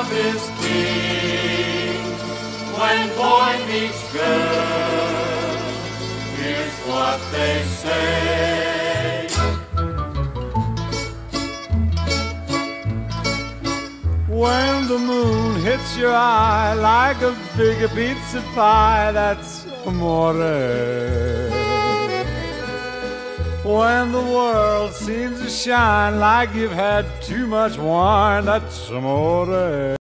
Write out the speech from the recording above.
love is king. When boy meets girl, here's what they say. When the moon hits your eye like a big pizza pie, that's amore. When the world seems to shine like you've had too much wine, that's amore.